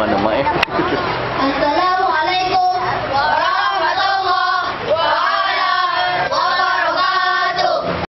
kemana-mana